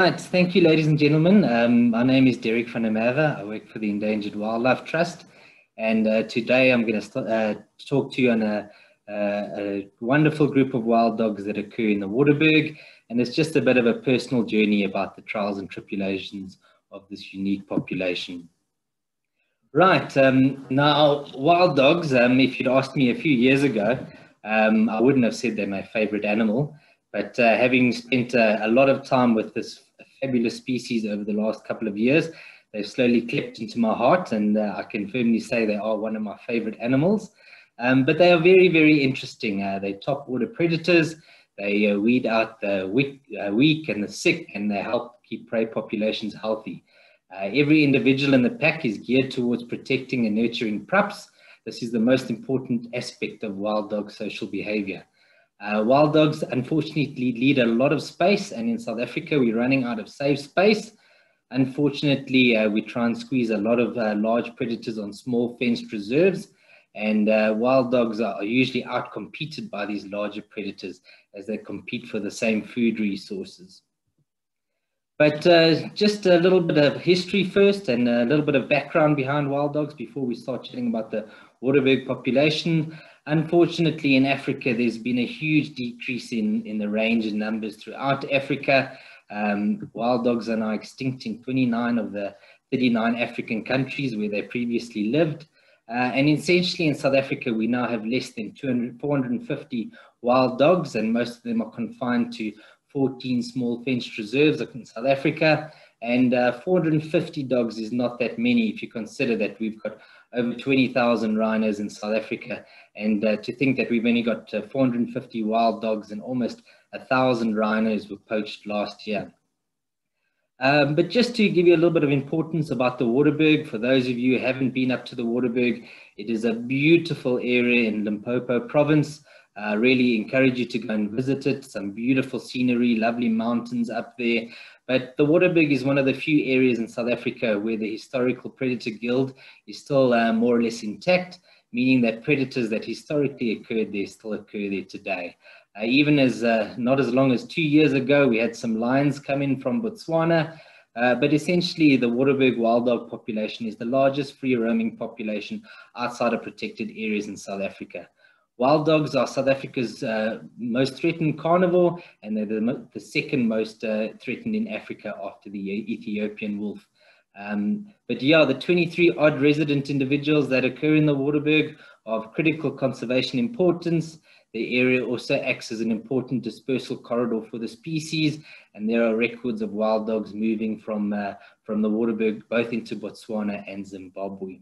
Right, thank you, ladies and gentlemen. Um, my name is Derek van der Merwe. I work for the Endangered Wildlife Trust. And uh, today I'm going to uh, talk to you on a, a, wonderful group of wild dogs that occur in the Waterberg. And it's just a bit of a personal journey about the trials and tribulations of this unique population. Right, um, now wild dogs, um, if you'd asked me a few years ago, um, I wouldn't have said they're my favorite animal. But uh, having spent uh, a lot of time with this fabulous species over the last couple of years, they've slowly clipped into my heart and uh, I can firmly say they are one of my favorite animals. Um, but they are very, very interesting. Uh, they're top water predators. They uh, weed out the weak, uh, weak, and the sick and they help keep prey populations healthy. every individual in the pack is geared towards protecting and nurturing pups. This is the most important aspect of wild dog social behavior. Uh, wild dogs unfortunately lead a lot of space and in South Africa we're running out of safe space. Unfortunately, uh, we try and squeeze a lot of uh, large predators on small fenced reserves and uh, wild dogs are, usually outcompeted by these larger predators as they compete for the same food resources. But uh, just a little bit of history first and a little bit of background behind wild dogs before we start chatting about the Waterberg population. Unfortunately, in Africa, there's been a huge decrease in, in the range and numbers throughout Africa. Um, wild dogs are now extinct in 29 of the 39 African countries where they previously lived. Uh, and essentially in South Africa, we now have less than 200, 450 wild dogs, and most of them are confined to 14 small fenced reserves in South Africa. And uh, 450 dogs is not that many if you consider that we've got over 20,000 rhinos in South Africa. And uh, to think that we've only got uh, 450 wild dogs and almost a thousand rhinos were poached last year. Um, but just to give you a little bit of importance about the Waterberg, for those of you who haven't been up to the Waterberg, it is a beautiful area in Limpopo province. I uh, really encourage you to go and visit it. Some beautiful scenery, lovely mountains up there. But the Waterberg is one of the few areas in South Africa where the historical predator guild is still uh, more or less intact, meaning that predators that historically occurred there still occur there today. Uh, even as uh, not as long as two years ago, we had some lions come in from Botswana, uh, but essentially the Waterberg wild dog population is the largest free roaming population outside of protected areas in South Africa. Wild dogs are South Africa's uh, most threatened carnivore, and they're the, the second most uh, threatened in Africa after the Ethiopian wolf. Um, but yeah, the 23 odd resident individuals that occur in the Waterberg are of critical conservation importance. The area also acts as an important dispersal corridor for the species, and there are records of wild dogs moving from, uh, from the Waterberg both into Botswana and Zimbabwe.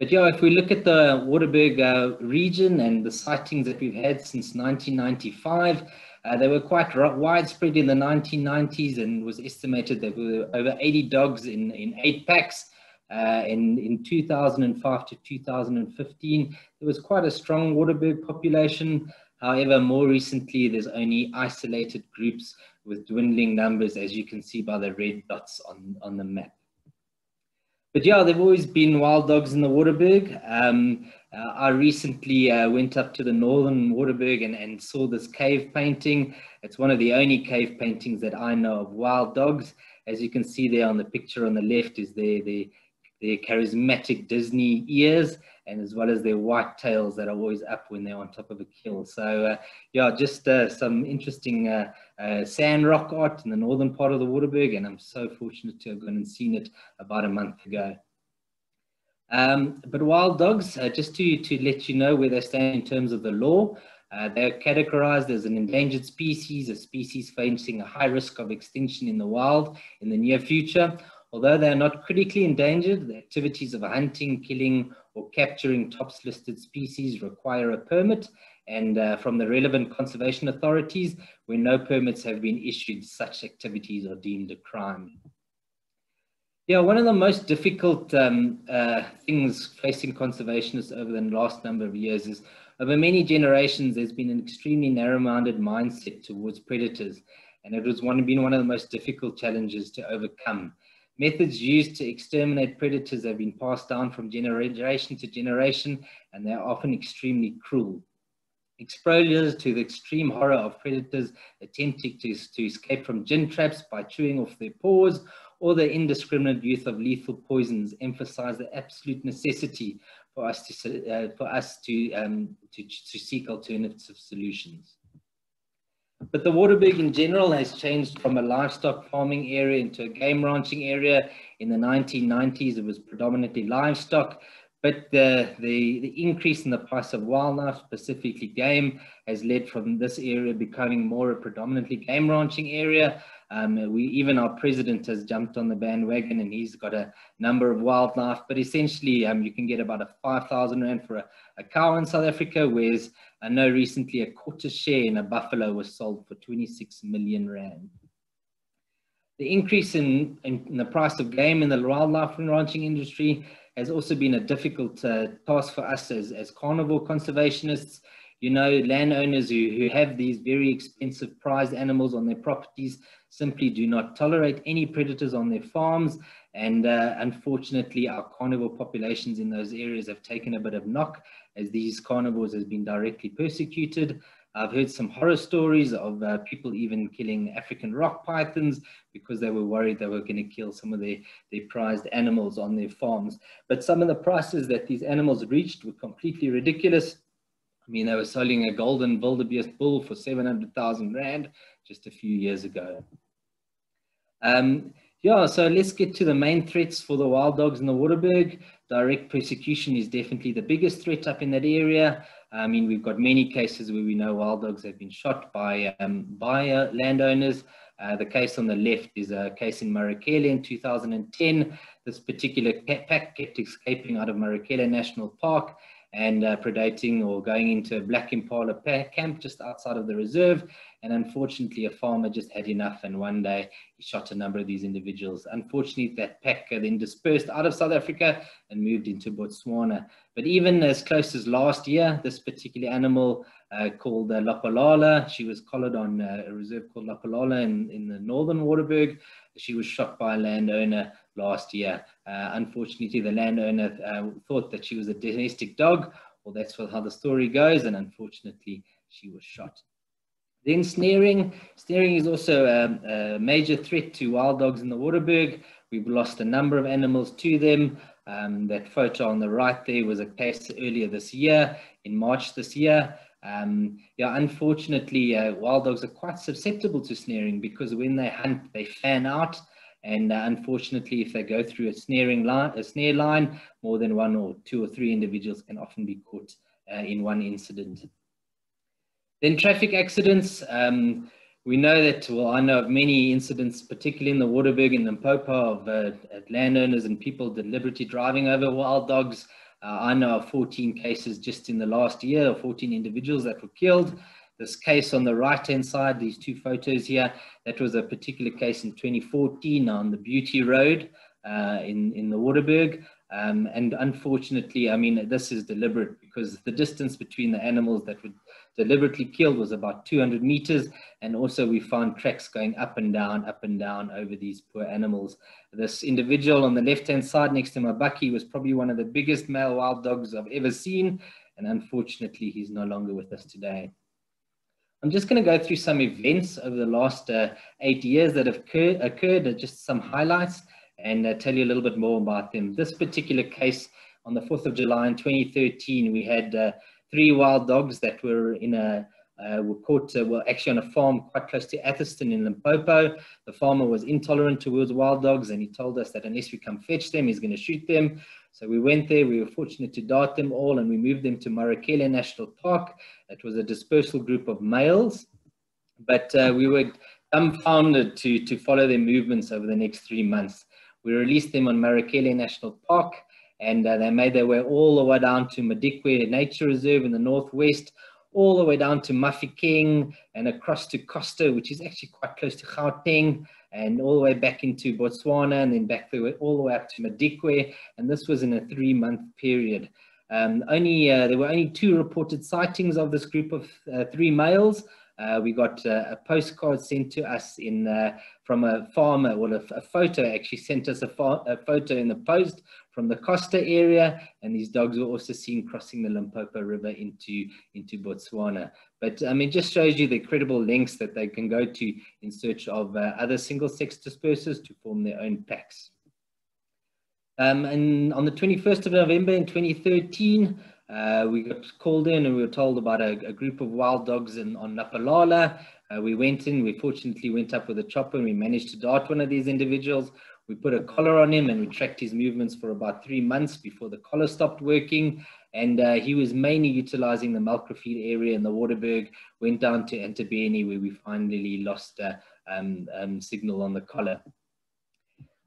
But yeah, if we look at the Waterberg uh, region and the sightings that we've had since 1995, uh, they were quite widespread in the 1990s and was estimated there were over 80 dogs in, in eight packs. Uh, in, in 2005 to 2015, there was quite a strong Waterberg population. However, more recently, there's only isolated groups with dwindling numbers, as you can see by the red dots on, on the map. But yeah, they've always been wild dogs in the Waterberg. Um, uh, I recently uh, went up to the northern Waterberg and, and saw this cave painting. It's one of the only cave paintings that I know of wild dogs. As you can see there on the picture on the left is their, their, their charismatic Disney ears and as well as their white tails that are always up when they're on top of a kill. So uh, yeah, just uh, some interesting uh, San rock art in the northern part of the Waterberg, and I'm so fortunate to have gone and seen it about a month ago. Um, but wild dogs, uh, just to, to let you know where they stand in terms of the law, uh, they're categorized as an endangered species, a species facing a high risk of extinction in the wild in the near future. Although they are not critically endangered, the activities of hunting, killing, or capturing TOPS listed species require a permit and uh, from the relevant conservation authorities where no permits have been issued, such activities are deemed a crime. Yeah, one of the most difficult um, uh, things facing conservationists over the last number of years is over many generations, there's been an extremely narrow-minded mindset towards predators, and it was one, been one of the most difficult challenges to overcome. Methods used to exterminate predators have been passed down from generation to generation, and they're often extremely cruel. exposures to the extreme horror of predators attempting to, to escape from gin traps by chewing off their paws, or the indiscriminate use of lethal poisons emphasize the absolute necessity for us to, uh, for us to, um, to, to seek alternative solutions. But the Waterberg in general has changed from a livestock farming area into a game ranching area. In the 1990s, it was predominantly livestock, but the, the, the increase in the price of wildlife, specifically game, has led from this area becoming more a predominantly game ranching area. Um, we even our president has jumped on the bandwagon and he's got a number of wildlife, but essentially um, you can get about a 5,000 rand for a, a, cow in South Africa, whereas I know recently a quarter share in a buffalo was sold for 26 million rand. The increase in, in, in the price of game in the wildlife and ranching industry has also been a difficult uh, task for us as, as carnivore conservationists you know, landowners who, who have these very expensive prized animals on their properties simply do not tolerate any predators on their farms. And uh, unfortunately, our carnivore populations in those areas have taken a bit of knock as these carnivores have been directly persecuted. I've heard some horror stories of uh, people even killing African rock pythons because they were worried they were going to kill some of their, their prized animals on their farms. But some of the prices that these animals reached were completely ridiculous. I mean, they were selling a golden wildebeest bull for 700,000 Rand just a few years ago. Um, yeah, so let's get to the main threats for the wild dogs in the Waterberg. Direct persecution is definitely the biggest threat up in that area. I mean, we've got many cases where we know wild dogs have been shot by, um, by uh, landowners. Uh, the case on the left is a case in Marakele in 2010. This particular pack kept escaping out of Marakele National Park and uh, predating or going into a black impala camp just outside of the reserve. And unfortunately, a farmer just had enough. And one day he shot a number of these individuals. Unfortunately, that pack then dispersed out of South Africa and moved into Botswana. But even as close as last year, this particular animal uh, called uh, Lapalala, she was collared on uh, a reserve called Lapalala in, in the northern Waterberg. She was shot by a landowner last year. Uh, unfortunately, the landowner uh, thought that she was a domestic dog, or that's how the story goes, and unfortunately, she was shot. Then snaring. Snaring is also a, a, major threat to wild dogs in the Waterberg. We've lost a number of animals to them. Um, that photo on the right there was a case earlier this year, in March this year. Um, yeah, unfortunately, uh, wild dogs are quite susceptible to snaring because when they hunt, they fan out. And uh, unfortunately, if they go through a snaring line, a snare line, more than one or two or three individuals can often be caught uh, in one incident. Then traffic accidents. Um, we know that, well, I know of many incidents, particularly in the Waterberg and Limpopo, of uh, landowners and people deliberately driving over wild dogs. Uh, I know of 14 cases just in the last year, 14 individuals that were killed. This case on the right-hand side, these two photos here, that was a particular case in 2014 on the Beauty Road uh, in, in the Waterberg. Um, and unfortunately, I mean, this is deliberate because the distance between the animals that were deliberately killed was about 200 meters. And also we found tracks going up and down, up and down over these poor animals. This individual on the left-hand side next to Mbaki was probably one of the biggest male wild dogs I've ever seen. And unfortunately, he's no longer with us today. I'm just going to go through some events over the last uh, eight years that have occurred, occurred just some highlights and uh, tell you a little bit more about them. This particular case on the 4th of July in 2013, we had uh, three wild dogs that were in a uh, were caught, uh, well, actually on a farm quite close to Atherstone in Limpopo. The farmer was intolerant towards wild dogs and he told us that unless we come fetch them, he's going to shoot them. So we went there, we were fortunate to dart them all and we moved them to Marakele National Park. It was a dispersal group of males, but uh, we were dumbfounded to, to follow their movements over the next three months. We released them on Marakele National Park and uh, they made their way all the way down to Madikwe Nature Reserve in the northwest, all the way down to Mafikeng and across to Koster, which is actually quite close to Gauteng, and all the way back into Botswana, and then back way, all the way up to Madikwe, and this was in a three-month period. Um, only uh, there were only two reported sightings of this group of uh, three males, uh, we got uh, a postcard sent to us in uh, from a farmer, well, a, a, photo actually sent us a, a, photo in the post from the Koster area, and these dogs were also seen crossing the Limpopo River into, into Botswana. But I mean, just shows you the credible lengths that they can go to in search of uh, other single-sex dispersers to form their own packs. Um, and on the 21st of November in 2013, uh, we got called in and we were told about a, a group of wild dogs in, on Lapalala. Uh, we went in, we fortunately went up with a chopper and we managed to dart one of these individuals. We put a collar on him and we tracked his movements for about three months before the collar stopped working. And uh, he was mainly utilizing the Melkrivier area in the Waterberg, went down to Entabeni where we finally lost uh, um, um, signal on the collar.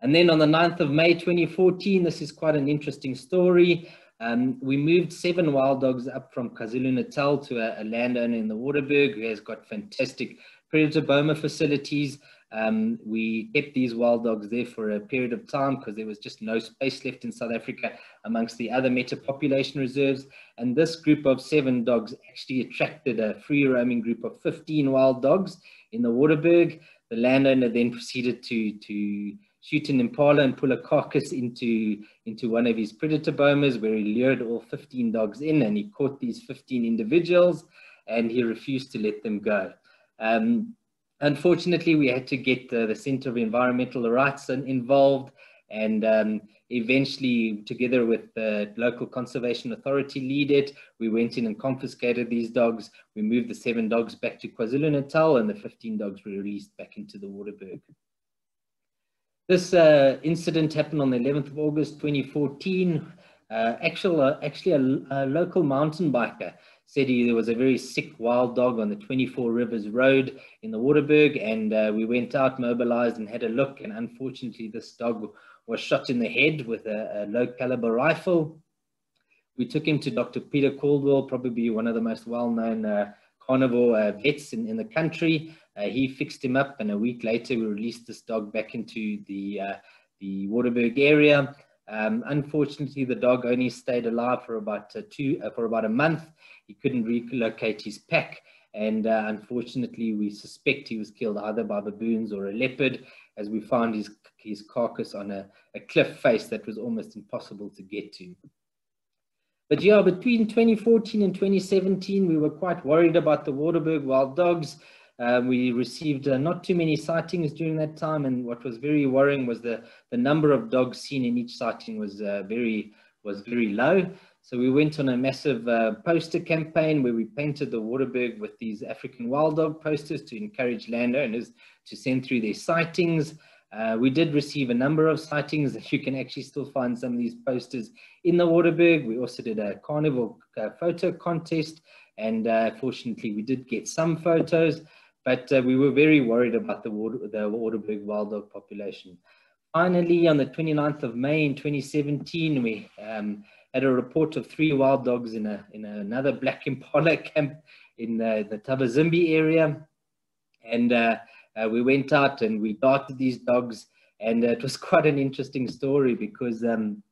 And then on the 9th of May 2014, this is quite an interesting story. Um, we moved seven wild dogs up from KwaZulu-Natal to a, a, landowner in the Waterberg who has got fantastic predator boma facilities. Um, we kept these wild dogs there for a period of time because there was just no space left in South Africa amongst the other meta population reserves. And this group of seven dogs actually attracted a free roaming group of 15 wild dogs in the Waterberg. The landowner then proceeded to, to shoot an impala and pull a carcass into, into one of his predator bomas where he lured all 15 dogs in and he caught these 15 individuals and he refused to let them go. Um, unfortunately, we had to get uh, the Center of Environmental Rights involved and um, eventually together with the local conservation authority LEDET, we went in and confiscated these dogs. We moved the seven dogs back to KwaZulu-Natal and the 15 dogs were released back into the Waterberg. This uh, incident happened on the 11th of August 2014. Uh, actual, uh, actually, a, a, local mountain biker said he, there was a very sick wild dog on the 24 Rivers Road in the Waterberg, and uh, we went out, mobilized, and had a look. And unfortunately, this dog was shot in the head with a, a low caliber rifle. We took him to Dr. Peter Caldwell, probably one of the most well known uh, carnivore uh, vets in, in the country. Uh, he fixed him up, and a week later, we released this dog back into the uh, the Waterberg area. Um, unfortunately, the dog only stayed alive for about uh, two for about a month. He couldn't relocate his pack, and uh, unfortunately, we suspect he was killed either by baboons or a leopard, as we found his his carcass on a, a cliff face that was almost impossible to get to. But yeah, between 2014 and 2017, we were quite worried about the Waterberg wild dogs. Um, we received uh, not too many sightings during that time, and what was very worrying was the, the number of dogs seen in each sighting was uh, very was very low. So we went on a massive uh, poster campaign where we painted the Waterberg with these African wild dog posters to encourage landowners to send through their sightings. Uh, we did receive a number of sightings that you can actually still find some of these posters in the Waterberg. We also did a carnival uh, photo contest and uh, fortunately we did get some photos. But uh, we were very worried about the, water, the Waterberg wild dog population. Finally, on the 29th of May in 2017, we um, had a report of three wild dogs in, a, in another black impala camp in uh, the Thabazimbi area. And uh, uh, we went out and we darted these dogs and it was quite an interesting story because um,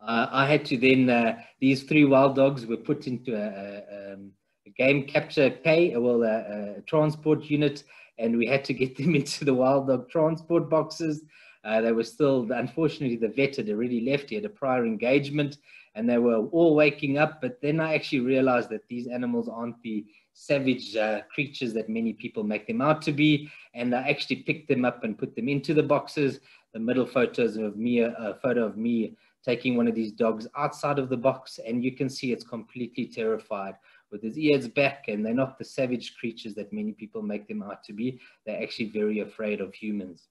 uh, I had to then, uh, these three wild dogs were put into a, a, um, game capture pay, well, a, a, transport unit, and we had to get them into the wild dog transport boxes. Uh, they were still, unfortunately, the vet had already left. He had a prior engagement, and they were all waking up. But then I actually realized that these animals aren't the savage uh, creatures that many people make them out to be. And I actually picked them up and put them into the boxes. The middle photos of me, a photo of me taking one of these dogs outside of the box, and you can see it's completely terrified with his ears back and they're not the savage creatures that many people make them out to be. They're actually very afraid of humans.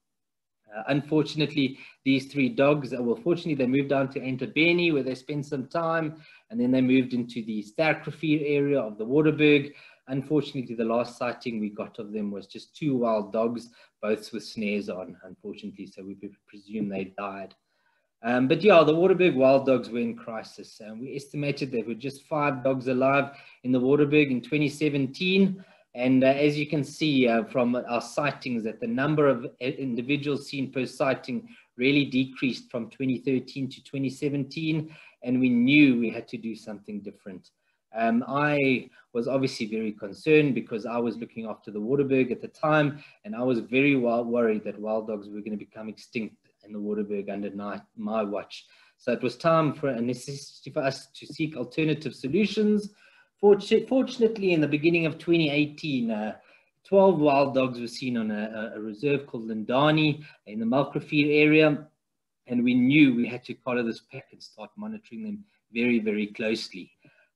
Uh, unfortunately, these three dogs, uh, well, fortunately, they moved down to Entabeni where they spent some time and then they moved into the Sterkrivier area of the Waterberg. Unfortunately, the last sighting we got of them was just two wild dogs, both with snares on, unfortunately, so we presume they died. Um, but yeah, the Waterberg wild dogs were in crisis. And we estimated there were just five dogs alive in the Waterberg in 2017. And uh, as you can see uh, from our sightings that the number of uh, individuals seen per sighting really decreased from 2013 to 2017. And we knew we had to do something different. Um, I was obviously very concerned because I was looking after the Waterberg at the time, and I was very well worried that wild dogs were going to become extinct in the Waterberg under my, my watch. So it was time for a necessity for us to seek alternative solutions. Fortunately, in the beginning of 2018, uh, 12 wild dogs were seen on a, a reserve called Lindani in the Melkrivier area. And we knew we had to collar this pack and start monitoring them very, very closely.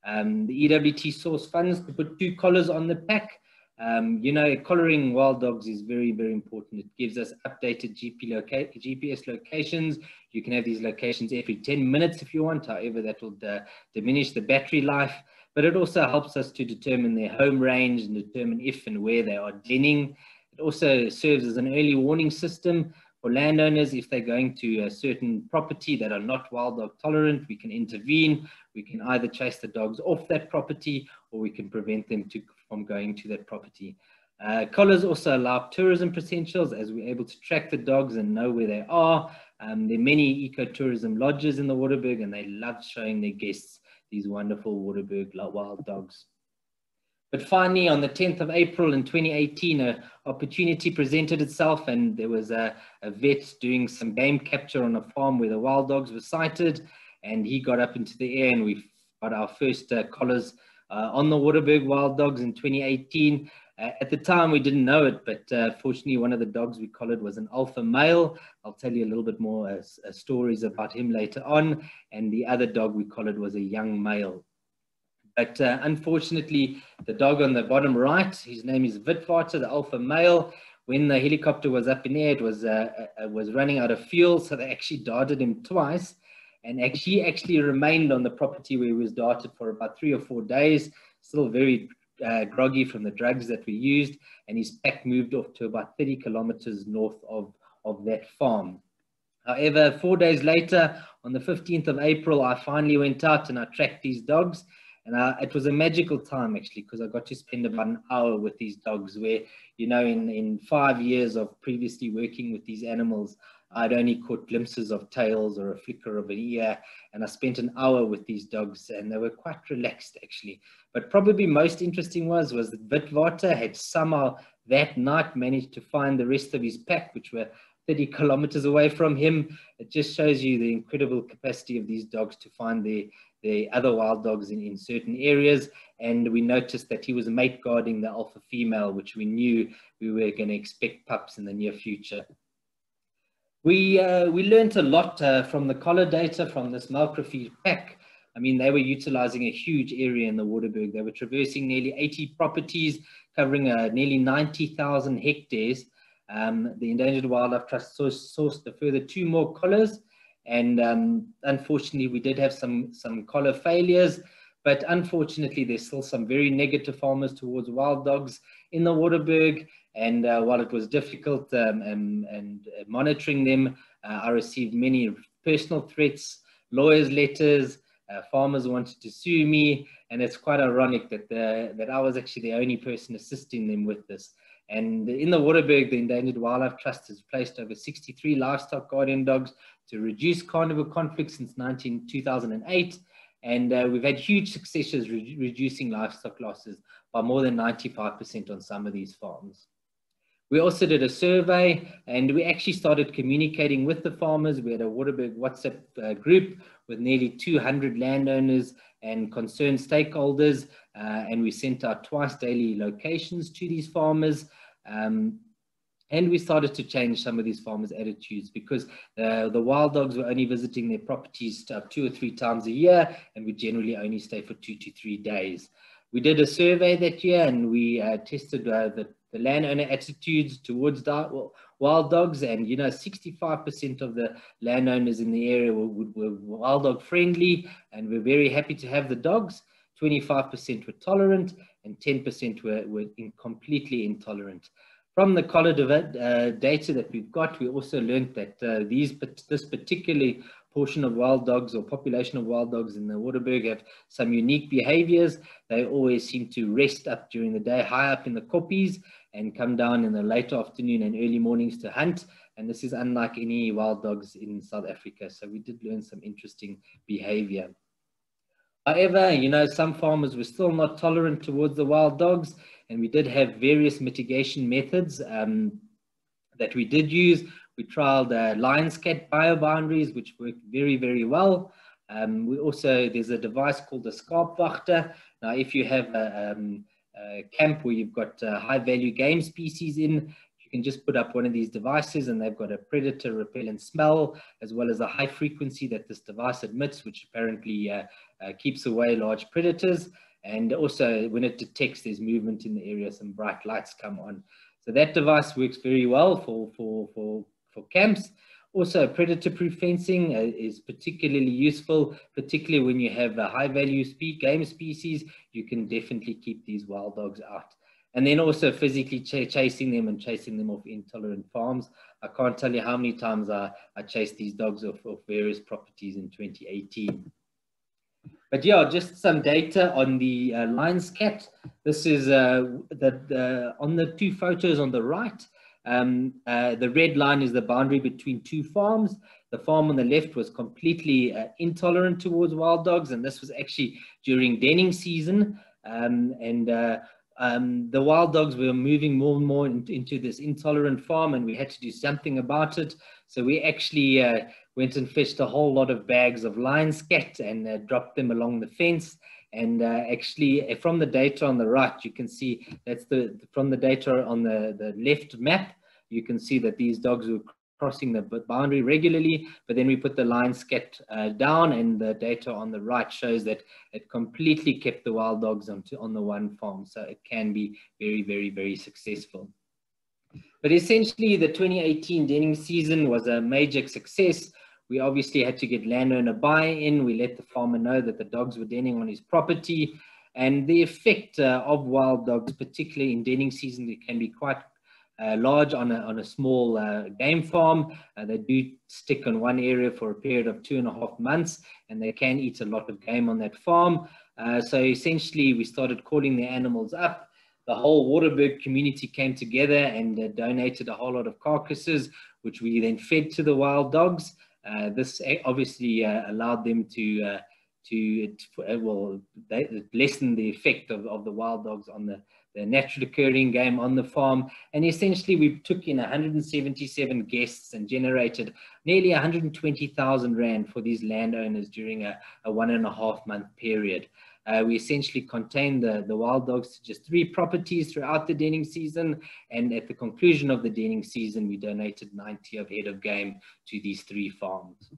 Um, the EWT source funds to put two collars on the pack. Um, you know, collaring wild dogs is very, very important. It gives us updated GP loca GPS locations. You can have these locations every 10 minutes if you want. However, that will uh, diminish the battery life. But it also helps us to determine their home range and determine if and where they are denning. It also serves as an early warning system for landowners, if they're going to a certain property that are not wild dog tolerant, we can intervene. We can either chase the dogs off that property or we can prevent them to, from going to that property. Uh, collars also allow tourism potentials as we're able to track the dogs and know where they are. Um, there are many ecotourism lodges in the Waterberg and they love showing their guests these wonderful Waterberg wild dogs. But finally, on the 10th of April in 2018, an opportunity presented itself and there was a, a, vet doing some game capture on a farm where the wild dogs were sighted and he got up into the air and we got our first uh, collars uh, on the Waterberg wild dogs in 2018. Uh, at the time, we didn't know it, but uh, fortunately, one of the dogs we collared was an alpha male. I'll tell you a little bit more uh, uh, stories about him later on. And the other dog we collared was a young male. But unfortunately, the dog on the bottom right, his name is Witwater, the alpha male. When the helicopter was up in air, it was, was running out of fuel, so they actually darted him twice. And he actually remained on the property where he was darted for about three or four days, still very uh, groggy from the drugs that we used. And his pack moved off to about 30 kilometers north of, of that farm. However, four days later, on the 15th of April, I finally went out and I tracked these dogs and uh, it was a magical time actually because I got to spend about an hour with these dogs where, you know, in, in five years of previously working with these animals, I'd only caught glimpses of tails or a flicker of an ear. And I spent an hour with these dogs and they were quite relaxed actually. But probably most interesting was, was that Witwater had somehow that night managed to find the rest of his pack, which were 30 kilometers away from him. It just shows you the incredible capacity of these dogs to find their, the other wild dogs in, in certain areas. And we noticed that he was mate guarding the alpha female, which we knew we were going to expect pups in the near future. We, uh, we learned a lot uh, from the collar data from this Melkrivier pack. I mean, they were utilizing a huge area in the Waterberg. They were traversing nearly 80 properties, covering uh, nearly 90,000 hectares. Um, the Endangered Wildlife Trust sourced, sourced a further two more collars and um, unfortunately, we did have some, some collar failures, but unfortunately, there's still some very negative farmers towards wild dogs in the Waterberg. And uh, while it was difficult um, and, and uh, monitoring them, uh, I received many personal threats, lawyers' letters, uh, farmers wanted to sue me, and it's quite ironic that the, that I was actually the only person assisting them with this. And in the Waterberg, the Endangered Wildlife Trust has placed over 63 livestock guardian dogs to reduce carnivore conflict since 19, 2008. And uh, we've had huge successes re reducing livestock losses by more than 95% on some of these farms. We also did a survey and we actually started communicating with the farmers. We had a Waterberg WhatsApp uh, group with nearly 200 landowners and concerned stakeholders. Uh, and we sent out twice daily locations to these farmers. Um, and we started to change some of these farmers' attitudes because uh, the wild dogs were only visiting their properties two or three times a year, and we generally only stay for two to three days. We did a survey that year, and we uh, tested uh, the, the landowner attitudes towards wild dogs, and you know, 65% of the landowners in the area were, were wild dog friendly, and we're very happy to have the dogs. 25% were tolerant, and 10% were, were in completely intolerant. From the collar uh, data that we've got, we also learned that uh, these this particular portion of wild dogs or population of wild dogs in the Waterberg have some unique behaviors. They always seem to rest up during the day, high up in the koppies, and come down in the late afternoon and early mornings to hunt. And this is unlike any wild dogs in South Africa. So we did learn some interesting behavior. However, you know, some farmers were still not tolerant towards the wild dogs, and we did have various mitigation methods um, that we did use. We trialed uh, Lion scat bioboundaries, which worked very, very well. Um, we also, there's a device called the Skarpwachter. Now, if you have a, um, a camp where you've got uh, high value game species in, you can just put up one of these devices and they've got a predator repellent smell as well as a high frequency that this device emits, which apparently uh, uh, keeps away large predators. And also when it detects there's movement in the area, some bright lights come on. So that device works very well for, for, for, for camps. Also, predator-proof fencing uh, is particularly useful, particularly when you have a high-value spe game species. You can definitely keep these wild dogs out. And then also physically ch chasing them and chasing them off intolerant farms. I can't tell you how many times I, I chased these dogs off, off various properties in 2018. But yeah, just some data on the uh, Lion scat. This is uh, the, the, on the two photos on the right. Um, uh, the red line is the boundary between two farms. The farm on the left was completely uh, intolerant towards wild dogs, and this was actually during denning season. Um, and uh, um, the wild dogs were moving more and more in, into this intolerant farm, and we had to do something about it. So we actually uh, went and fetched a whole lot of bags of lion scat and uh, dropped them along the fence. And uh, actually, uh, from the data on the right, you can see that's the from the data on the, the left map, you can see that these dogs were crossing the boundary regularly, but then we put the lion scat uh, down and the data on the right shows that it completely kept the wild dogs on, to, on the one farm. So it can be very, very, very successful. But essentially the 2018 denning season was a major success. We obviously had to get landowner buy-in. We let the farmer know that the dogs were denning on his property. And the effect uh, of wild dogs, particularly in denning season, it can be quite uh, large on a, on a small uh, game farm. Uh, they do stick on one area for a period of two and a half months, and they can eat a lot of game on that farm. Uh, so essentially, we started calling the animals up. The whole Waterberg community came together and uh, donated a whole lot of carcasses, which we then fed to the wild dogs. Uh, this obviously uh, allowed them to uh, to well they, lessen the effect of, of the wild dogs on the, the naturally occurring game on the farm. And essentially, we took in 177 guests and generated nearly 120,000 rand for these landowners during a, a one and a half month period. Uh, we essentially contained the, the wild dogs to just three properties throughout the denning season. And at the conclusion of the denning season, we donated 90 of head of game to these three farms.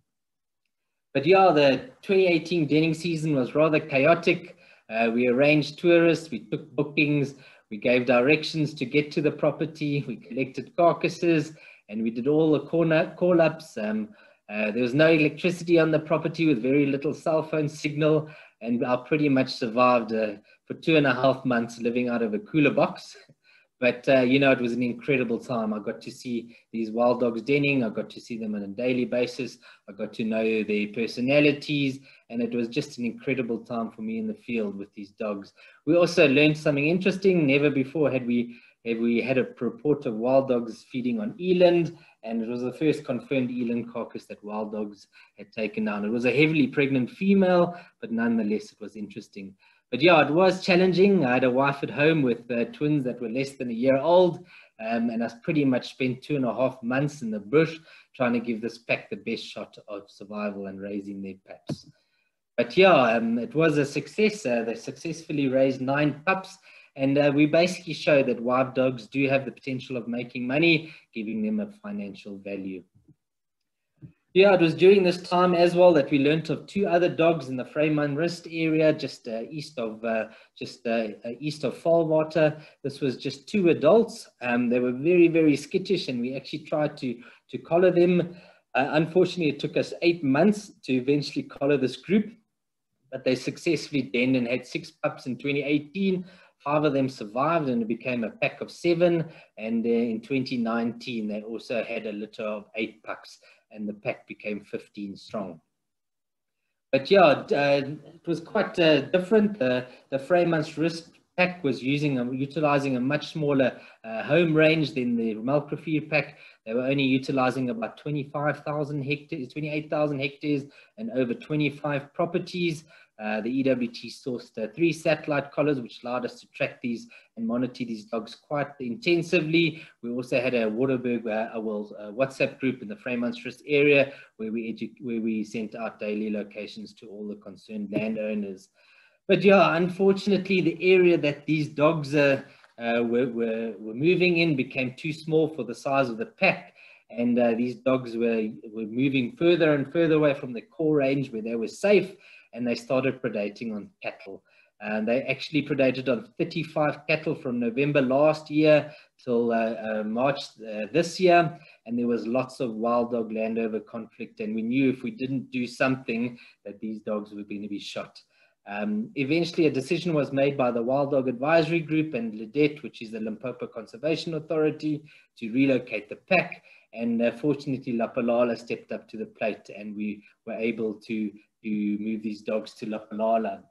But yeah, the 2018 denning season was rather chaotic. Uh, we arranged tourists, we took bookings, we gave directions to get to the property, we collected carcasses, and we did all the corner call-ups. Um, uh, there was no electricity on the property with very little cell phone signal and I pretty much survived uh, for two and a half months living out of a cooler box. But, uh, you know, it was an incredible time. I got to see these wild dogs denning. I got to see them on a daily basis. I got to know their personalities. And it was just an incredible time for me in the field with these dogs. We also learned something interesting. Never before had we, had we had a report of wild dogs feeding on eland and it was the first confirmed eland carcass that wild dogs had taken down. It was a heavily pregnant female, but nonetheless, it was interesting. But yeah, it was challenging. I had a wife at home with uh, twins that were less than a year old, um, and I pretty much spent two and a half months in the bush trying to give this pack the best shot of survival and raising their pups. But yeah, um, it was a success. Uh, they successfully raised nine pups and uh, we basically show that wild dogs do have the potential of making money, giving them a financial value. Yeah, it was during this time as well that we learnt of two other dogs in the Vrymanrust area, just uh, east of uh, just uh, uh east of Vaalwater. This was just two adults. Um, they were very, very skittish, and we actually tried to to collar them. Uh, unfortunately, it took us eight months to eventually collar this group, but they successfully denned and had six pups in 2018 Five of them survived and it became a pack of seven. And uh, in 2019, they also had a litter of eight pucks and the pack became 15 strong. But yeah, uh, it was quite uh, different. The, the Vrymanrust pack was using a, utilizing a much smaller uh, home range than the Melkrivier pack. They were only utilizing about 25,000 hectares, 28,000 hectares and over 25 properties. Uh, the EWT sourced uh, three satellite collars, which allowed us to track these and monitor these dogs quite intensively. We also had a Waterberg uh, uh, WhatsApp group in the Vrymanstrust area where we, where we sent out daily locations to all the concerned landowners. But yeah, unfortunately, the area that these dogs uh, were, were, were moving in became too small for the size of the pack. And uh, these dogs were, were moving further and further away from the core range where they were safe and they started predating on cattle. And they actually predated on 35 cattle from November last year till uh, uh, March uh, this year. And there was lots of wild dog landover conflict. And we knew if we didn't do something that these dogs were going to be shot. Um, eventually, a decision was made by the Wild Dog Advisory Group and LEDET, which is the Limpopo Conservation Authority, to relocate the pack. And uh, fortunately, Lapalala stepped up to the plate and we were able to, to move these dogs to Lapalala.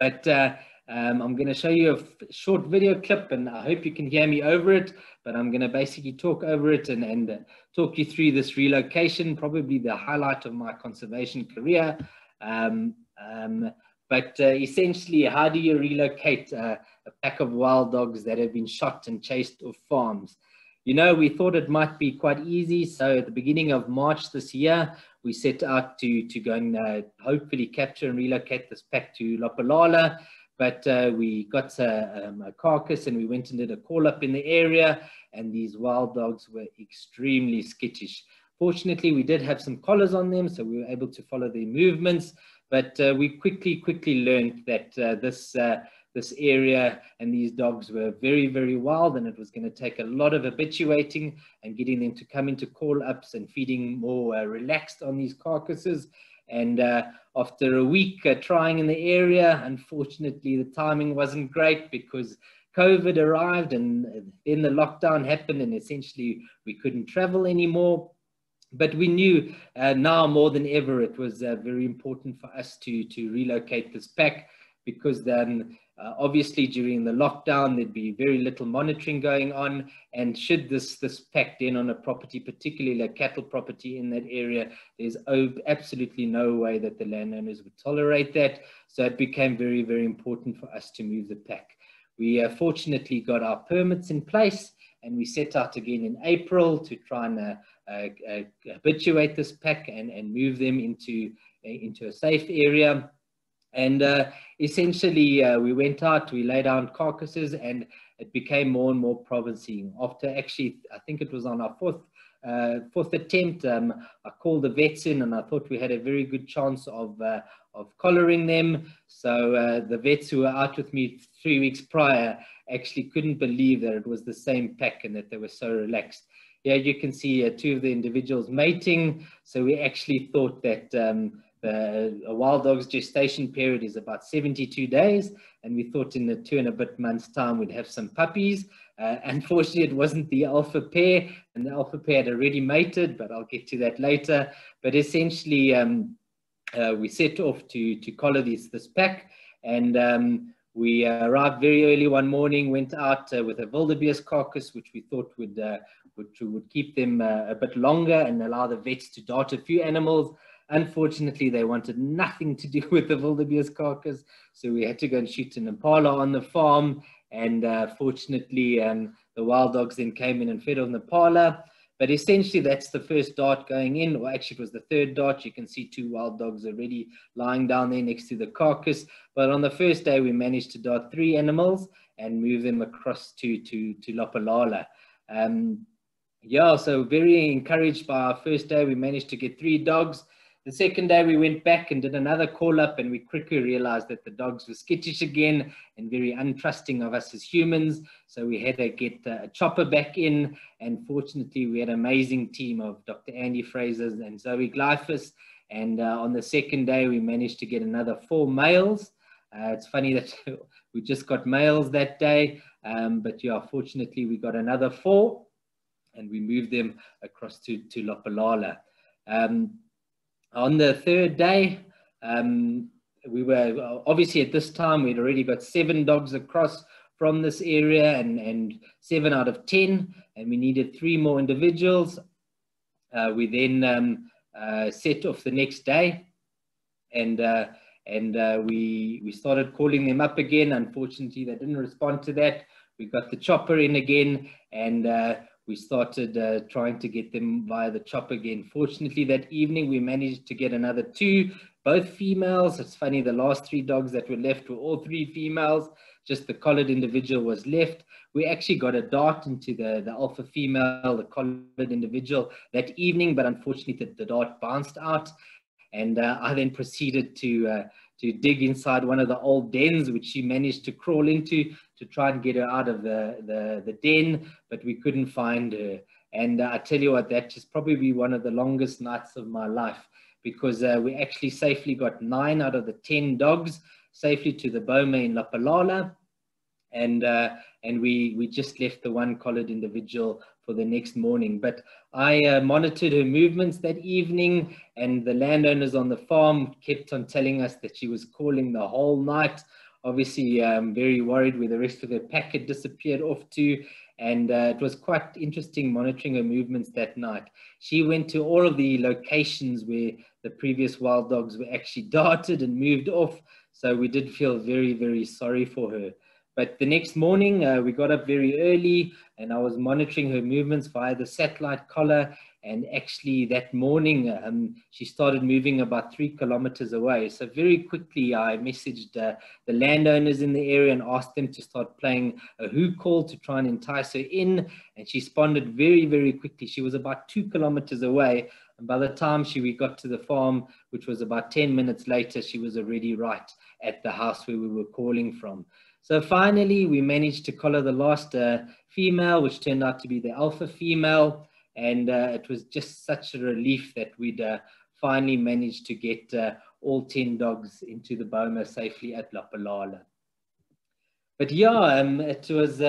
But uh, um, I'm going to show you a short video clip and I hope you can hear me over it. But I'm going to basically talk over it and, and uh, talk you through this relocation, probably the highlight of my conservation career. Um, um, but uh, essentially, how do you relocate uh, a pack of wild dogs that have been shot and chased off farms? You know, we thought it might be quite easy. So at the beginning of March this year, we set out to, to go and uh, hopefully capture and relocate this pack to Lapalala. But uh, we got a, um, a, carcass and we went and did a call up in the area and these wild dogs were extremely skittish. Fortunately, we did have some collars on them, so we were able to follow their movements. But uh, we quickly, quickly learned that uh, this, uh, this area and these dogs were very, very wild and it was going to take a lot of habituating and getting them to come into call-ups and feeding more uh, relaxed on these carcasses. And uh, after a week uh, trying in the area, unfortunately, the timing wasn't great because COVID arrived and then the lockdown happened and essentially we couldn't travel anymore but we knew uh, now more than ever it was uh, very important for us to to relocate this pack because then uh, obviously during the lockdown there'd be very little monitoring going on. And should this this pack in on a property particularly a cattle property in that area there's absolutely no way that the landowners would tolerate that. So it became very very important for us to move the pack. We uh, fortunately got our permits in place and we set out again in April to try and uh, uh, uh, habituate this pack and, and move them into, into a safe area. And uh, essentially, uh, we went out, we laid down carcasses, and it became more and more provincing. After actually, I think it was on our fourth uh, fourth attempt, um, I called the vets in, and I thought we had a very good chance of uh, of collaring them. So uh, the vets who were out with me three weeks prior actually couldn't believe that it was the same pack and that they were so relaxed. Yeah, you can see uh, two of the individuals mating. So we actually thought that um, the, a wild dog's gestation period is about 72 days. And we thought in the two and a bit months time, we'd have some puppies. Uh, unfortunately, it wasn't the alpha pair and the alpha pair had already mated, but I'll get to that later. But essentially, um, uh, we set off to, to collar this, this pack and um, we uh, arrived very early one morning, went out uh, with a wildebeest carcass, which we thought would, uh, would, would keep them uh, a bit longer and allow the vets to dart a few animals. Unfortunately, they wanted nothing to do with the wildebeest carcass, so we had to go and shoot an impala on the farm. And uh, fortunately, um, the wild dogs then came in and fed on the impala. But essentially, that's the first dart going in, or actually, it was the third dart. You can see two wild dogs already lying down there next to the carcass. But on the first day, we managed to dart three animals and move them across to, to, to Lapalala. Um, yeah, so very encouraged by our first day. We managed to get three dogs. The second day we went back and did another call up and we quickly realized that the dogs were skittish again and very untrusting of us as humans. So we had to get a chopper back in and fortunately we had an amazing team of Dr. Andy Fraser and Zoe Glyphis. And uh, on the second day we managed to get another four males. Uh, it's funny that we just got males that day, um, but yeah, fortunately we got another four and we moved them across to, to Lapalala. Um, on the third day, um, we were obviously at this time we'd already got seven dogs across from this area and, and seven out of 10, and we needed three more individuals. Uh, we then um, uh, set off the next day, and uh, and uh, we we started calling them up again. Unfortunately, they didn't respond to that. We got the chopper in again, and uh, we started uh, trying to get them via the chopper again. Fortunately, that evening we managed to get another two, both females. It's funny, the last three dogs that were left were all three females. Just the collared individual was left. We actually got a dart into the, the alpha female, the collared individual that evening, but unfortunately the, the dart bounced out and uh, I then proceeded to uh, to dig inside one of the old dens, which she managed to crawl into to try and get her out of the, the, the den, but we couldn't find her. And uh, I tell you what, that just probably one of the longest nights of my life because uh, we actually safely got nine out of the 10 dogs safely to the boma in Lapalala. And, uh, and we, we just left the one collared individual for the next morning. But I uh, monitored her movements that evening, and the landowners on the farm kept on telling us that she was calling the whole night. Obviously, um, very worried where the rest of her pack had disappeared off to, and uh, it was quite interesting monitoring her movements that night. She went to all of the locations where the previous wild dogs were actually darted and moved off, so we did feel very, very sorry for her. But the next morning, uh, we got up very early and I was monitoring her movements via the satellite collar. And actually, that morning, um, she started moving about three kilometers away. So, very quickly, I messaged uh, the landowners in the area and asked them to start playing a who call to try and entice her in. And she responded very, very quickly. She was about two kilometers away. And by the time she we got to the farm, which was about 10 minutes later, she was already right at the house where we were calling from. So finally, we managed to collar the last uh, female, which turned out to be the alpha female. And uh, it was just such a relief that we'd uh, finally managed to get uh, all 10 dogs into the boma safely at Lapalala. But yeah, um, it was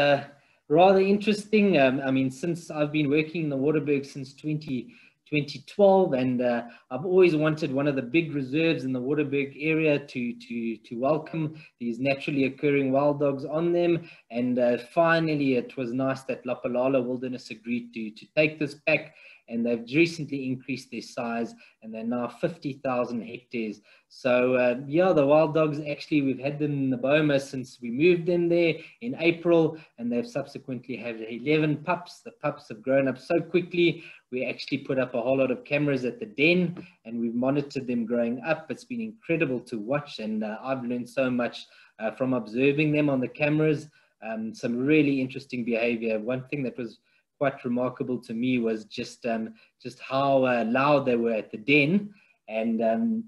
rather interesting. Um, I mean, since I've been working in the Waterberg since 20, 2012 and uh, I've always wanted one of the big reserves in the Waterberg area to, to, to welcome these naturally occurring wild dogs on them. And uh, finally it was nice that Lapalala Wilderness agreed to, to take this pack and they've recently increased their size and they're now 50,000 hectares. So uh, yeah, the wild dogs actually, we've had them in the Boma since we moved them there in April and they've subsequently had 11 pups. The pups have grown up so quickly. We actually put up a whole lot of cameras at the den and we've monitored them growing up. It's been incredible to watch and uh, I've learned so much uh, from observing them on the cameras. Um, some really interesting behavior. One thing that was quite remarkable to me was just um, just how uh, loud they were at the den. And um,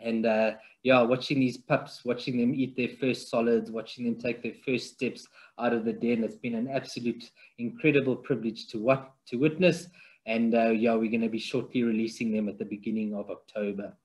and uh, yeah watching these pups watching them eat their first solids watching them take their first steps out of the den it's been an absolute incredible privilege to what to witness. And uh, yeah we're going to be shortly releasing them at the beginning of October.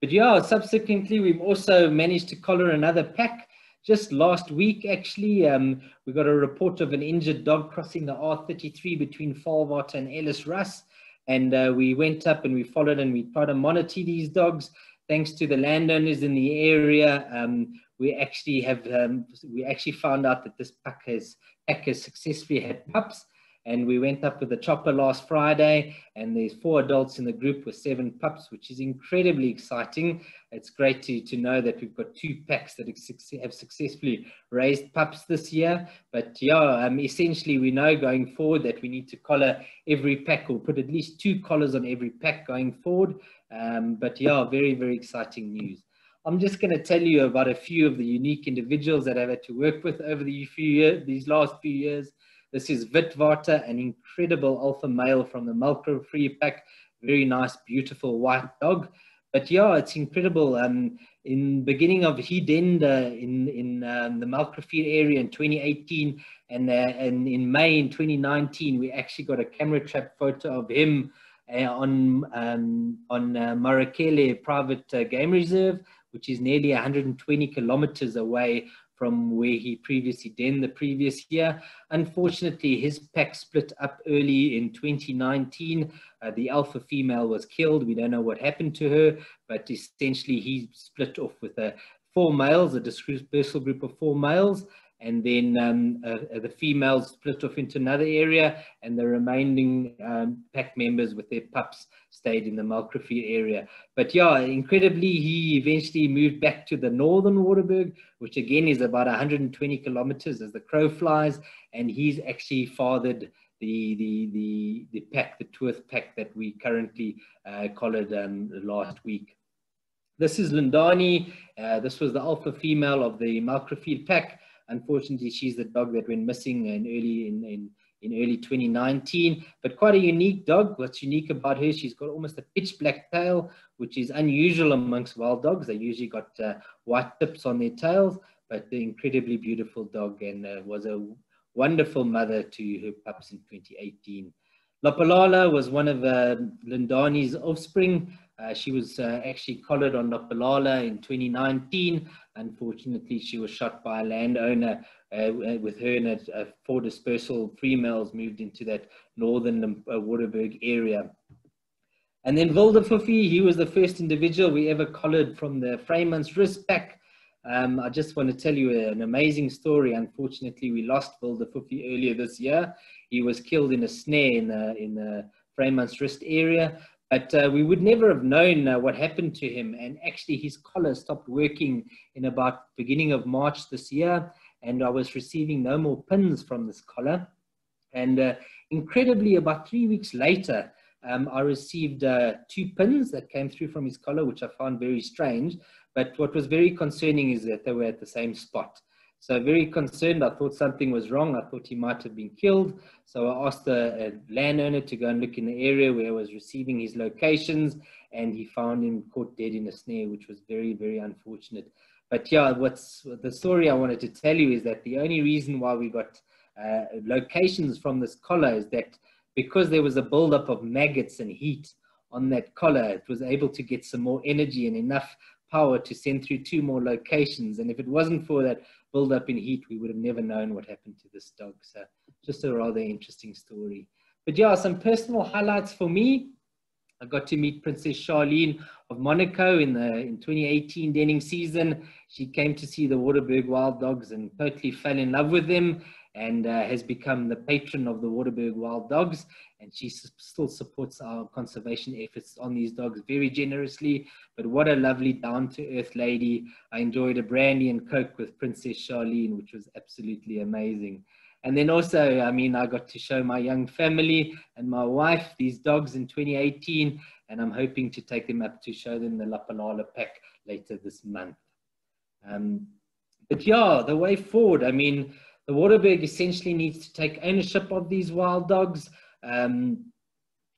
But yeah subsequently we've also managed to collar another pack just last week, actually, um, we got a report of an injured dog crossing the R33 between Vaalwater and Ellisras. And uh, we went up and we followed and we tried to monitor these dogs. Thanks to the landowners in the area, um, we actually have um, we actually found out that this pack has, pack has successfully had pups and we went up with the chopper last Friday and there's four adults in the group with seven pups, which is incredibly exciting. It's great to, to know that we've got two packs that have successfully raised pups this year. But yeah, um, essentially we know going forward that we need to collar every pack or put at least two collars on every pack going forward. Um, but yeah, very, very exciting news. I'm just going to tell you about a few of the unique individuals that I've had to work with over the few years, these last few years. This is Witwater, an incredible alpha male from the Melkrivier Pack. Very nice, beautiful white dog. But yeah, it's incredible. Um, in beginning of he denned uh, in in um, the Melkrivier area in 2018, and uh, and in May in 2019, we actually got a camera trap photo of him uh, on um, on uh, Marakele Private uh, Game Reserve, which is nearly 120 kilometers away from where he previously did the previous year. Unfortunately, his pack split up early in 2019. Uh, the alpha female was killed. We don't know what happened to her, but essentially he split off with uh, four males, a dispersal group of four males. And then um, uh, the females split off into another area, and the remaining um, pack members with their pups stayed in the Melkrivier area. But yeah, incredibly, he eventually moved back to the northern Waterberg, which again is about 120 kilometers as the crow flies, and he's actually fathered the the the the pack, the Tworth pack that we currently uh, collared um, last week. This is Lindani. Uh, this was the alpha female of the Melkrivier pack. Unfortunately, she's the dog that went missing in early in, in, in early 2019, but quite a unique dog. What's unique about her, she's got almost a pitch black tail, which is unusual amongst wild dogs. They usually got uh, white tips on their tails, but the incredibly beautiful dog and uh, was a wonderful mother to her pups in 2018. Lapalala was one of uh, Lindani's offspring. Uh, she was uh, actually collared on Lapalala in 2019. Unfortunately, she was shot by a landowner uh, with her and a, four dispersal females moved into that northern uh, Waterberg area. And then Wilderfuffy, he was the first individual we ever collared from the Vrymansrus pack. Um, I just want to tell you an amazing story. Unfortunately, we lost Wilderfuffy earlier this year. He was killed in a snare in the, in the Vrymansrus area. But uh, we would never have known uh, what happened to him. And actually, his collar stopped working in about beginning of March this year. And I was receiving no more pins from this collar. And uh, incredibly, about three weeks later, um, I received uh, two pins that came through from his collar, which I found very strange. But what was very concerning is that they were at the same spot. So very concerned, I thought something was wrong. I thought he might have been killed. So I asked a, a landowner to go and look in the area where I was receiving his locations, and he found him caught dead in a snare, which was very, very unfortunate. But yeah, what's the story I wanted to tell you is that the only reason why we got uh, locations from this collar is that because there was a buildup of maggots and heat on that collar, it was able to get some more energy and enough power to send through two more locations. And if it wasn't for that build up in heat, we would have never known what happened to this dog. So just a rather interesting story. But yeah, some personal highlights for me. I got to meet Princess Charlene of Monaco in the in 2018 denning season. She came to see the Waterberg wild dogs and totally fell in love with them and uh, has become the patron of the Waterberg wild dogs. And she still supports our conservation efforts on these dogs very generously. But what a lovely down to earth lady. I enjoyed a brandy and coke with Princess Charlene, which was absolutely amazing. And then also, I mean, I got to show my young family and my wife these dogs in 2018, and I'm hoping to take them up to show them the Lapalala pack later this month. Um, but yeah, the way forward, I mean, the Waterberg essentially needs to take ownership of these wild dogs. Um,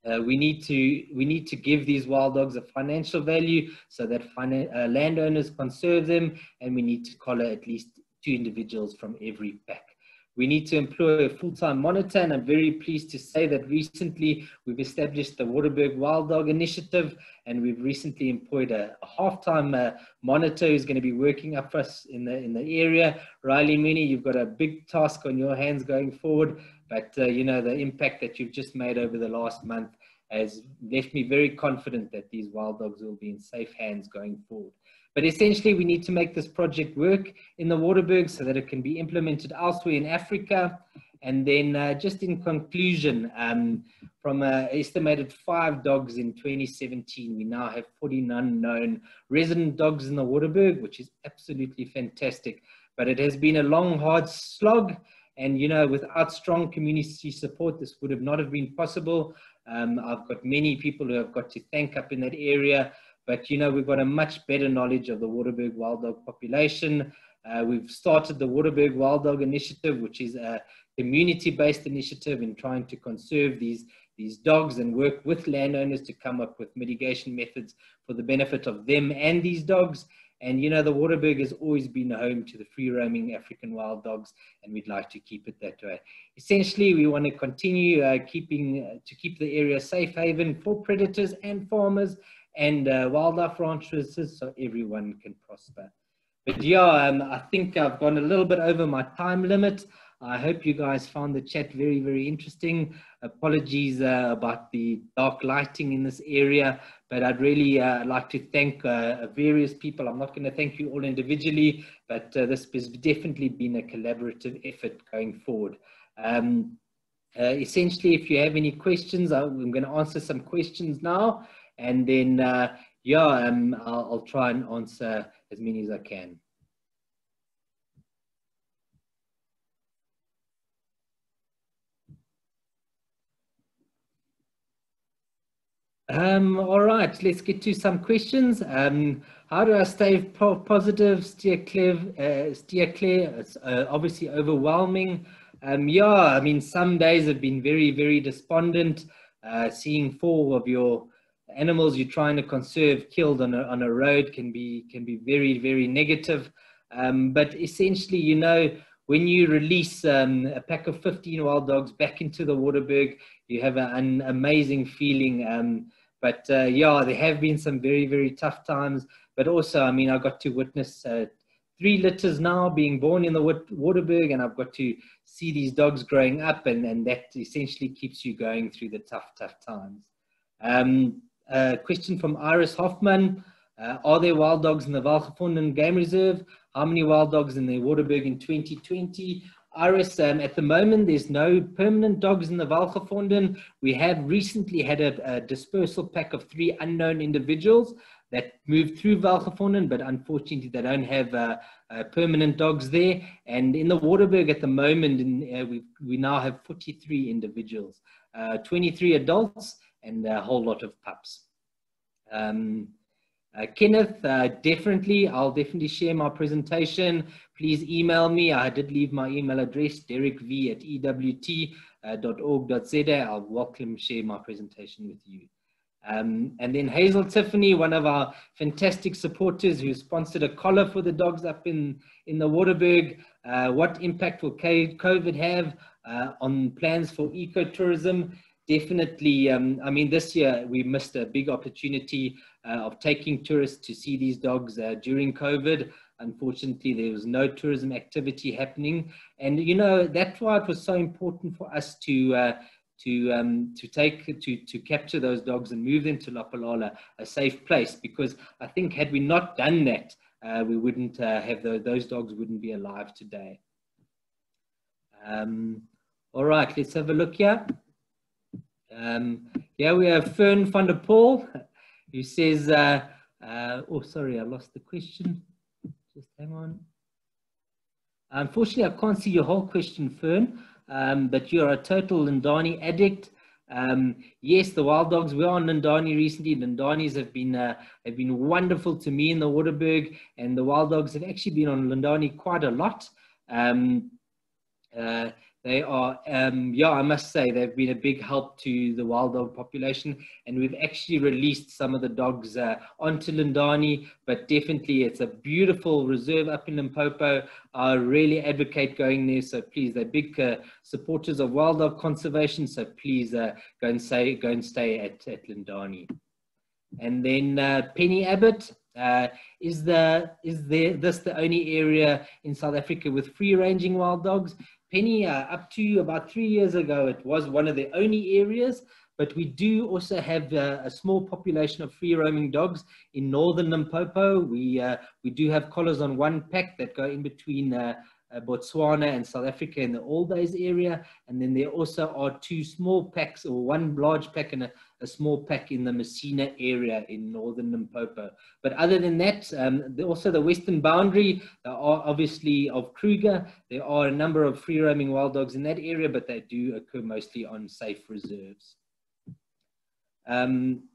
uh, we need to we need to give these wild dogs a financial value so that uh, landowners conserve them, and we need to collar at least two individuals from every pack. We need to employ a full-time monitor, and I'm very pleased to say that recently we've established the Waterberg Wild Dog Initiative, and we've recently employed a, a half-time uh, monitor who's going to be working up for us in the in the area. Riley Mooney, you've got a big task on your hands going forward, but uh, you know the impact that you've just made over the last month has left me very confident that these wild dogs will be in safe hands going forward. But essentially, we need to make this project work in the Waterberg so that it can be implemented elsewhere in Africa. And then uh, just in conclusion, um, from an estimated five dogs in 2017, we now have 49 known resident dogs in the Waterberg, which is absolutely fantastic. But it has been a long, hard slog. And, you know, without strong community support, this would have not have been possible. Um, I've got many people who I've got to thank up in that area. But, you know, we've got a much better knowledge of the Waterberg wild dog population. Uh, we've started the Waterberg Wild Dog Initiative, which is a community-based initiative in trying to conserve these, these dogs and work with landowners to come up with mitigation methods for the benefit of them and these dogs. And you know, the Waterberg has always been home to the free roaming African wild dogs, and we'd like to keep it that way. Essentially, we want to continue uh, keeping uh, to keep the area safe haven for predators and farmers and uh, wildlife ranchers so everyone can prosper. But yeah, um, I think I've gone a little bit over my time limit. I hope you guys found the chat very, very interesting. Apologies uh, about the dark lighting in this area, but I'd really uh, like to thank uh, various people. I'm not going to thank you all individually, but uh, this has definitely been a collaborative effort going forward. Um, uh, essentially, if you have any questions, I'm going to answer some questions now, and then, uh, yeah, um, I'll, I'll try and answer as many as I can. Um, all right, let's get to some questions. Um, how do I stay po positive, steer clear, uh, steer clear? It's uh, obviously overwhelming. Um, yeah, I mean, some days have been very, very despondent. Uh, seeing four of your animals you're trying to conserve killed on a, on a road can be can be very, very negative. Um, but essentially, you know, when you release um, a pack of 15 wild dogs back into the Waterberg, you have an amazing feeling. Um, but uh, yeah, there have been some very, very tough times. But also, I mean, I got to witness uh, three litters now being born in the Waterberg, and I've got to see these dogs growing up, and, and that essentially keeps you going through the tough, tough times. Um, a question from Iris Hoffman. Uh, are there wild dogs in the Welgevonden Game Reserve? How many wild dogs in the Waterberg in 2020? Iris, um, at the moment, there's no permanent dogs in the Welgevonden. We have recently had a, a, dispersal pack of three unknown individuals that moved through Welgevonden, but unfortunately they don't have uh, uh, permanent dogs there. And in the Waterberg at the moment, in, uh, we, we now have 43 individuals, uh, 23 adults and a whole lot of pups. Um, uh, Kenneth, uh, definitely, I'll definitely share my presentation. Please email me. I did leave my email address, derekv at ewt.org.za. I'll welcome share my presentation with you. Um, and then Hazel Tiffany, one of our fantastic supporters who sponsored a collar for the dogs up in, in the Waterberg. Uh, what impact will COVID have uh, on plans for ecotourism? Definitely, um, I mean, this year we missed a big opportunity uh, of taking tourists to see these dogs uh, during COVID. Unfortunately, there was no tourism activity happening. And, you know, that's why it was so important for us to uh, to um, to take to to capture those dogs and move them to Lapalala, a safe place. Because I think had we not done that, uh, we wouldn't uh, have the, those dogs wouldn't be alive today. Um, all right, let's have a look here. Um, here we have Fern van der Poel, who says, uh, uh, oh, sorry, I lost the question. Just hang on. Unfortunately, I can't see your whole question, Fern, um, but you're a total Lindani addict. Um, yes, the wild dogs were on Lindani recently. Lindanis have been uh, have been wonderful to me in the Waterberg, and the wild dogs have actually been on Lindani quite a lot. Um, uh, they are, um, yeah, I must say, they've been a big help to the wild dog population. And we've actually released some of the dogs uh, onto Lindani, but definitely it's a beautiful reserve up in Limpopo. I really advocate going there. So please, they're big uh, supporters of wild dog conservation. So please uh, go and say, go and stay at, at Lindani. And then uh, Penny Abbott, uh, is the is there this the only area in South Africa with free ranging wild dogs? Uh, up to about three years ago, it was one of the only areas, but we do also have uh, a small population of free roaming dogs in northern Limpopo. We, uh, we do have collars on one pack that go in between uh, uh, Botswana and South Africa in the Alldays area. And then there also are two small packs or one large pack and a, a small pack in the Messina area in northern Limpopo. But other than that, um, the, also the western boundary, there are obviously of Kruger. There are a number of free roaming wild dogs in that area, but they do occur mostly on safe reserves. Um,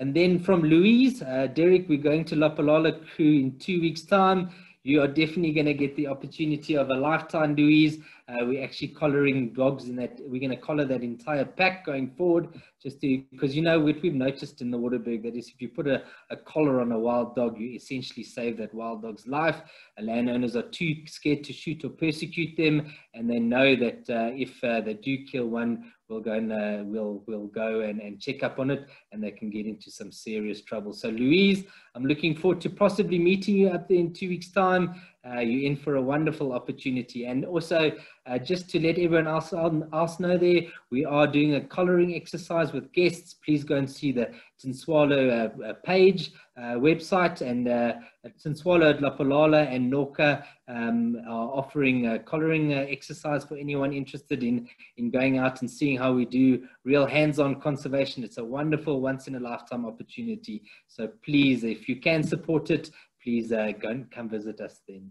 and then from Louise, uh, Derek, we're going to Lapalala Crew in two weeks' time you are definitely going to get the opportunity of a lifetime Louise. Uh, we're actually collaring dogs in that. We're going to collar that entire pack going forward, just to because you know what we've noticed in the Waterberg that is if you put a, a collar on a wild dog, you essentially save that wild dog's life. And landowners are too scared to shoot or persecute them, and they know that uh, if uh, they do kill one, we'll go and uh, we'll we'll go and, and check up on it and they can get into some serious trouble. So louise i'm looking forward to possibly meeting you up there in two weeks time uh, you're in for a wonderful opportunity. And also, uh, just to let everyone else, else know there, we are doing a collaring exercise with guests. Please go and see the Tintswalo uh, page, uh, website, and uh, Tintswalo, Lapalala, and Norca um, are offering a collaring uh, exercise for anyone interested in, in going out and seeing how we do real hands-on conservation. It's a wonderful once-in-a-lifetime opportunity. So please, if you can support it, please uh, go and come visit us then.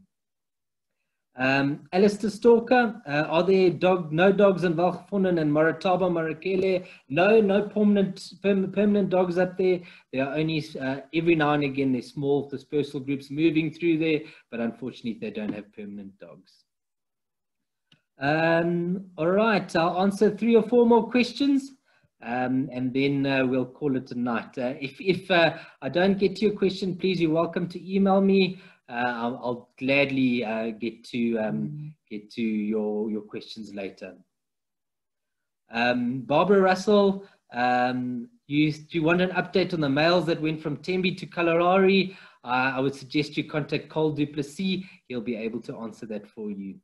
Um, Alistair Stalker, uh, are there dog, no dogs in Valgafontein and Marataba, Marakele? No, no permanent, permanent dogs up there. There are only, uh, every now and again, there's small dispersal groups moving through there, but unfortunately they don't have permanent dogs. Um, all right, I'll answer three or four more questions. Um, and then uh, we'll call it a night. Uh, if if uh, I don't get to your question, please, you're welcome to email me. Uh, I'll, I'll, gladly uh, get to um, mm-hmm. get to your your questions later. Um, Barbara Russell, um, you do you want an update on the males that went from Tembe to Kalahari? Uh, I would suggest you contact Cole Duplessis. He'll be able to answer that for you.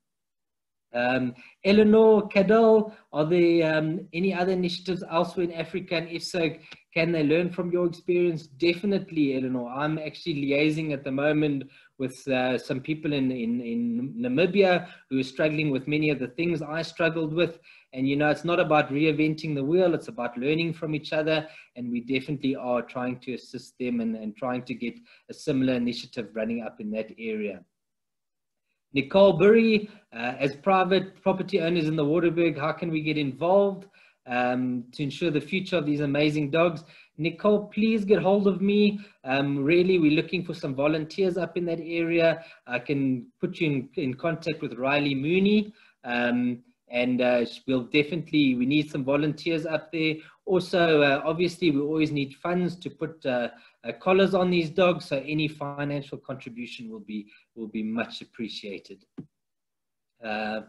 Um, Eleanor Cadell, are there um, any other initiatives elsewhere in Africa? And if so, can they learn from your experience? Definitely, Eleanor. I'm actually liaising at the moment with uh, some people in, in, in Namibia who are struggling with many of the things I struggled with. And, you know, it's not about reinventing the wheel, it's about learning from each other. And we definitely are trying to assist them and, and trying to get a similar initiative running up in that area. Nicole Burry, uh, as private property owners in the Waterberg, how can we get involved um, to ensure the future of these amazing dogs? Nicole, please get hold of me. Um, really, we're looking for some volunteers up in that area. I can put you in, in contact with Riley Mooney. Um, and uh, we'll definitely, we need some volunteers up there. Also, uh, obviously, we always need funds to put uh, uh, collars on these dogs, so any financial contribution will be will be much appreciated. Uh,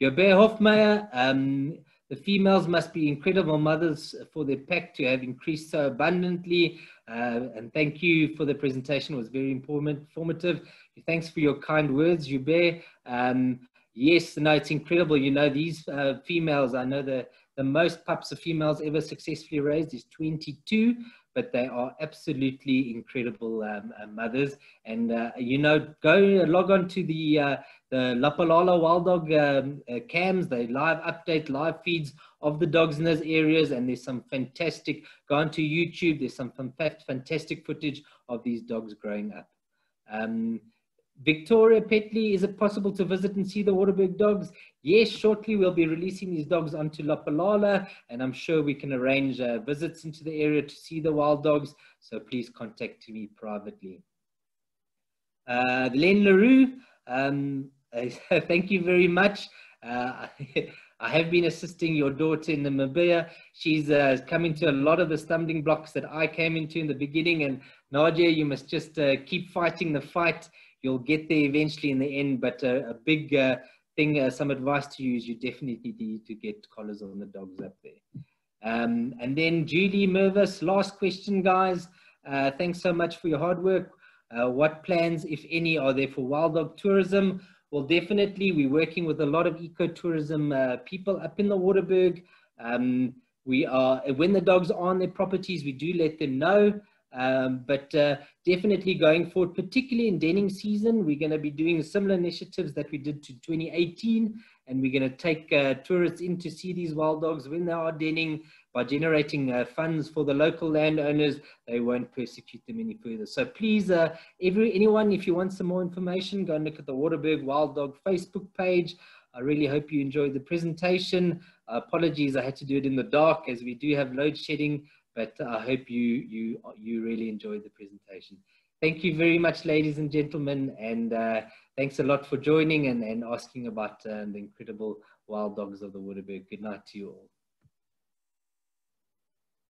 Jobert Hofmeyer, um, the females must be incredible mothers for their pack to have increased so abundantly. Uh, and thank you for the presentation. It was very informative. Thanks for your kind words, Jubert. Um, yes, no, it's incredible. You know, these uh, females, I know the, the most pups of females ever successfully raised is 22 but they are absolutely incredible um, uh, mothers. And uh, you know, go log on to the uh, the Lapalala Wild Dog um, uh, cams. They live update live feeds of the dogs in those areas, and there's some fantastic. Go onto YouTube. There's some fantastic footage of these dogs growing up. Um, Victoria Petley, is it possible to visit and see the Waterberg dogs? Yes, shortly we'll be releasing these dogs onto Lapalala, and I'm sure we can arrange uh, visits into the area to see the wild dogs, so please contact me privately. Uh, Len LaRue, um, thank you very much. Uh, I have been assisting your daughter in the Namibia. She's uh, into a lot of the stumbling blocks that I came into in the beginning. And Nadia, you must just uh, keep fighting the fight you'll get there eventually in the end. But uh, a big uh, thing, uh, some advice to you is you definitely need to get collars on the dogs up there. Um, and then Julie Mervis, last question, guys. Uh, thanks so much for your hard work. Uh, what plans, if any, are there for wild dog tourism? Well, definitely, we're working with a lot of ecotourism uh, people up in the Waterberg. Um, we are, when the dogs are on their properties, we do let them know. Um, but uh, definitely going forward, particularly in denning season, we're going to be doing similar initiatives that we did to 2018. And we're going to take uh, tourists in to see these wild dogs when they are denning by generating uh, funds for the local landowners. They won't persecute them any further. So please, uh, every anyone, if you want some more information, go and look at the Waterberg Wild Dog Facebook page. I really hope you enjoyed the presentation. apologies, I had to do it in the dark as we do have load shedding but I hope you, you, you really enjoyed the presentation. Thank you very much, ladies and gentlemen, and uh, thanks a lot for joining and, and asking about uh, the incredible wild dogs of the Waterberg. Good night to you all.